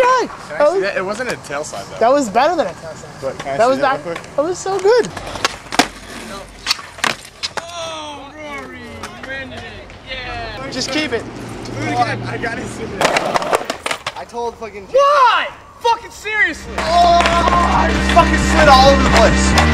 try. Can I That see was, that? It wasn't a tail slide though. that was better than a tail slide. But can I That see was that that. real quick? That was so good. Just keep it. I gotta see. I told fucking. Why? Fucking seriously. Oh, I just fucking slid all over the place.